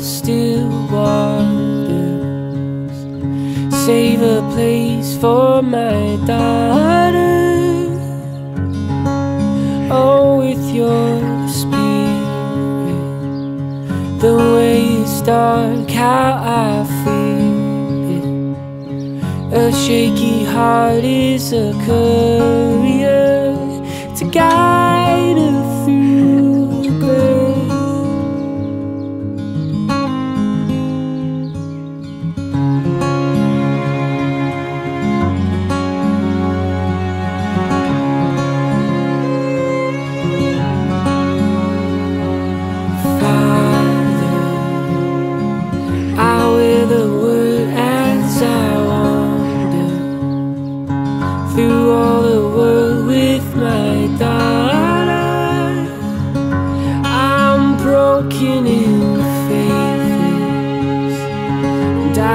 still waters. Save a place for my daughter. Oh, with your spirit, the way it's dark, how I feel it. A shaky heart is a courier to guide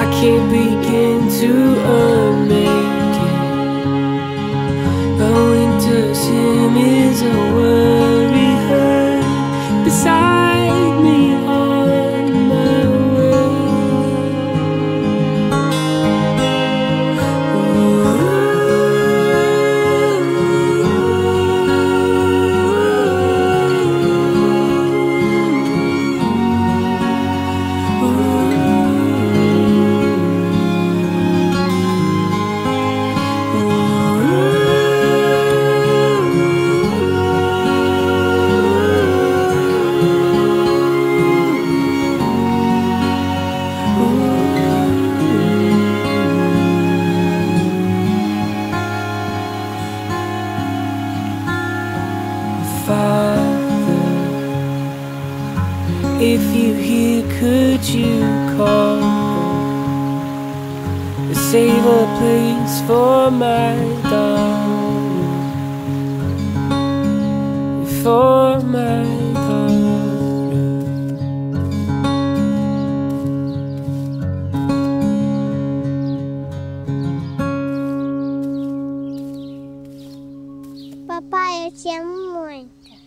I can't begin to unmake it. A winter's hymn is a if you hear, could you call? Save a place for my daughter, for my daughter. Papai, eu te amo muito.